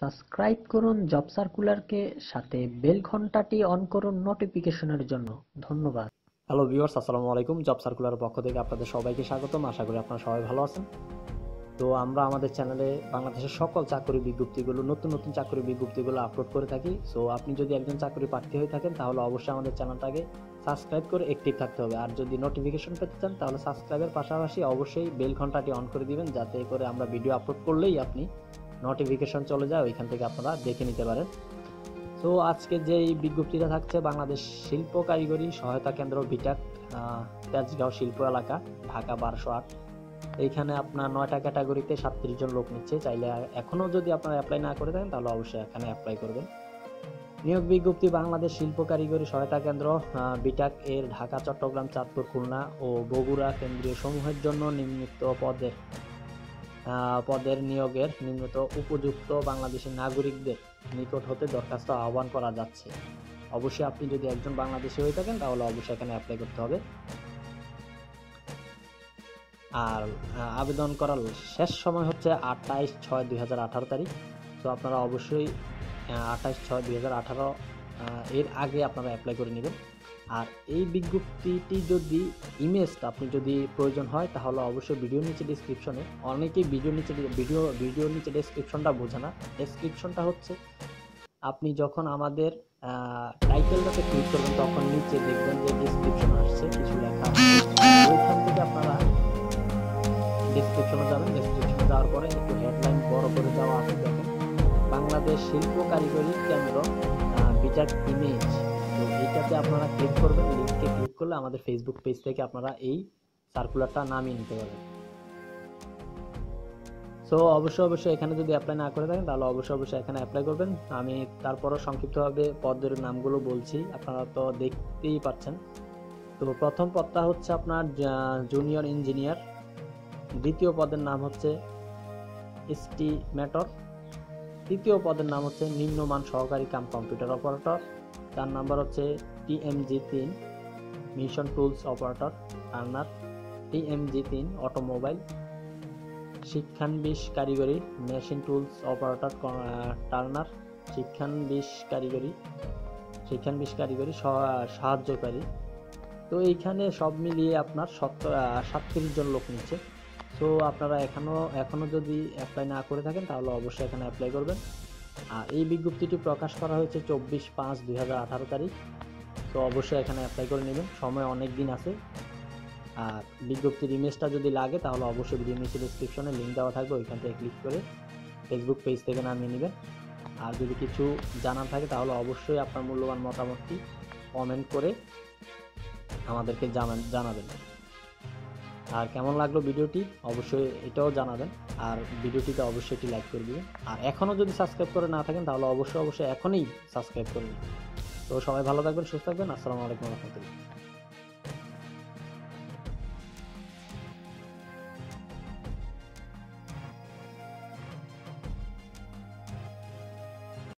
Subscribe করুন job সার্কুলারকে, সাথে bell ঘন্টাটি on করুন নোটিফিকেশনের জন্য। ধন্যবাদ। হ্যালো ভিউয়ার্স, আসসালামু আলাইকুম। জব সার্কুলার পক্ষ থেকে আপনাদের সবাইকে স্বাগতম। আশা করি আপনারা সবাই ভালো আছেন। তো আমরা আমাদের চ্যানেলে বাংলাদেশের সকল চাকরি বিজ্ঞপ্তিগুলো, নতুন নতুন চাকরি বিজ্ঞপ্তিগুলো আপলোড করে থাকি। সো আপনি যদি একজন চাকরি প্রার্থী হয়ে থাকেন, তাহলে অবশ্যই আমাদের চ্যানেলটাকে সাবস্ক্রাইব করে অ্যাক্টিভ থাকতে হবে। আর যদি নোটিফিকেশন পেতে চান, তাহলে সাবস্ক্রাইবের পাশাপাশি অবশ্যই বেল ঘন্টাটি অন করে দিবেন, যাতে করে আমরা ভিডিও আপলোড করলেই আপনি নোটিফিকেশন চলে যায়, ওইখান থেকে আপনারা দেখে নিতে পারেন। তো আজকে যেই বিজ্ঞপ্তিটা থাকছে, বাংলাদেশ শিল্প কারিগরি সহায়তা কেন্দ্র বিটাক তেজগাঁও শিল্প এলাকা, ঢাকা বারোশো আট। এইখানে আপনার নয়টা ক্যাটাগরিতে সাতত্রিশ জন লোক নিচ্ছে। চাইলে এখনও যদি আপনারা অ্যাপ্লাই না করে থাকেন, তাহলে অবশ্যই এখানে অ্যাপ্লাই করবেন। নিয়োগ বিজ্ঞপ্তি, বাংলাদেশ শিল্প কারিগরি সহায়তা কেন্দ্র বিটাক এর ঢাকা, চট্টগ্রাম, চাঁদপুর, খুলনা ও বগুড়া কেন্দ্রীয় সমূহের জন্য নিম্নিত পদের পদের নিয়োগের নিম্নত উপযুক্ত বাংলাদেশি নাগরিকদের নিকট হতে দরখাস্ত আহ্বান করা যাচ্ছে। অবশ্যই আপনি যদি একজন বাংলাদেশি হয়ে থাকেন, তাহলে অবশ্যই এখানে অ্যাপ্লাই করতে হবে। আর আবেদন করার শেষ সময় হচ্ছে আঠাইশ ছয় দুই তারিখ। তো আপনারা অবশ্যই আঠাইশ ছয় দুই এর আগে আপনারা অ্যাপ্লাই করে নেবেন। আর এই বিজ্ঞপ্তিটি যদি ইমেজটা আপনি যদি প্রয়োজন হয়, তাহলে অবশ্যই ভিডিও নিচে ডিসক্রিপশনে অনেকেই ভিডিও নিচে ভিডিও ভিডিওর নিচে ডেসক্রিপশনটা বোঝে না। ডেসক্রিপশনটা হচ্ছে, আপনি যখন আমাদের টাইটেলটাতে ক্লিক করবেন, তখন নিচে দেখবেন যে ডিসক্রিপশন আসছে, কিছু লেখা। ওইখান থেকে আপনারা ডেসক্রিপশনে যাবেন। ডেসক্রিপশনে যাওয়ার পরে একটু হেডলাইন বড় করে দেওয়া আছে দেখেন। বাংলাদেশ শিল্প কারিগরি কেন্দ্র বিটার ইমেজ তো এইটাতে আপনারা ক্লিক করবেন লিঙ্কে ক্লিক করলে আমাদের ফেসবুক পেজ থেকে আপনারা এই সার্কুলারটা নামিয়ে নিতে পারবেন। সো অবশ্যই অবশ্যই এখানে যদি অ্যাপ্লাই না করে থাকেন, তাহলে অবশ্যই অবশ্যই এখানে অ্যাপ্লাই করবেন। আমি তারপরও সংক্ষিপ্তভাবে পদের নামগুলো বলছি, আপনারা তো দেখতেই পাচ্ছেন। তো প্রথম পদটা হচ্ছে আপনার জুনিয়র ইঞ্জিনিয়ার দ্বিতীয় পদের নাম হচ্ছে এস্টিমেটর তৃতীয় পদের নাম হচ্ছে নিম্নমান সহকারী কাম কম্পিউটার অপারেটর। তার নাম্বার হচ্ছে টিএমজি তিন, machine tools operator turner TMG তিন, অটোমোবাইল, শিক্ষানবিশ কারিগরি, মেশিন টুলস অপারেটর টার্নার, শিক্ষানবিশ কারিগরি শিক্ষানবিশ কারিগরি সহ- সাহায্যকারী। তো এইখানে সব মিলিয়ে আপনার সত্তর সাতত্রিশ জন লোক নিচ্ছে। সো আপনারা এখনও এখনও যদি অ্যাপ্লাই না করে থাকেন, তাহলে অবশ্যই এখানে অ্যাপ্লাই করবেন। আর এই বিজ্ঞপ্তিটি প্রকাশ করা হয়েছে চব্বিশ পাঁচ দুই তারিখ। তো অবশ্যই এখানে অ্যাপ্লাই করে নেবেন। সময় অনেক দিন আছে। আর বিজ্ঞপ্তির ইমেজটা যদি লাগে, তাহলে অবশ্যই ভিডিও নিচে ডিসক্রিপশনে লিঙ্ক দেওয়া থাকবে। ওইখান থেকে ক্লিক করে ফেসবুক পেজ থেকে নামিয়ে নেবেন। আর যদি কিছু জানার থাকে, তাহলে অবশ্যই আপনার মূল্যবান মতামতটি কমেন্ট করে আমাদেরকে জানাবেন। আর কেমন লাগল ভিডিওটি? অবশ্যই এটাও জানাবেন। আর ভিডিওটিকে অবশ্যই একটি লাইক করে দিবেন। আর এখনও যদি সাবস্ক্রাইব করে না থাকেন, তাহলে অবশ্যই অবশ্যই এখনই সাবস্ক্রাইব করে তো সবাই ভালো থাকবেন, সুস্থ থাকবেন। আসসালামু আলাইকুম রহমতুল্লাহ।